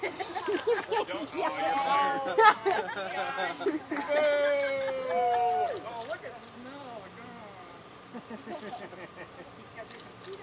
oh, look at him. Oh, no, God. He's got